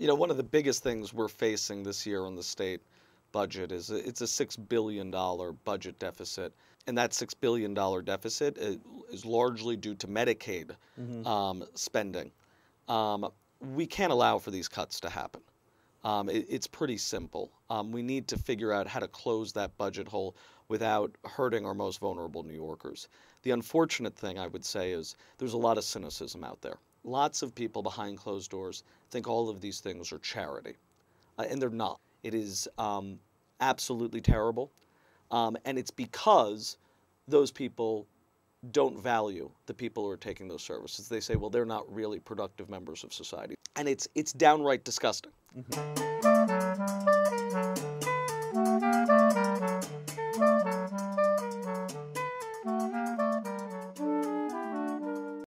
You know, one of the biggest things we're facing this year on the state budget is it's a six billion dollar budget deficit, and that six billion dollar deficit is, is largely due to Medicaid um, spending. Um, we can't allow for these cuts to happen. Um, it, it's pretty simple. Um, we need to figure out how to close that budget hole without hurting our most vulnerable New Yorkers. The unfortunate thing I would say is there's a lot of cynicism out there. Lots of people behind closed doors think all of these things are charity, uh, and they're not. It is um, absolutely terrible, um, and it's because those people don't value the people who are taking those services. They say, well, they're not really productive members of society, and it's it's downright disgusting.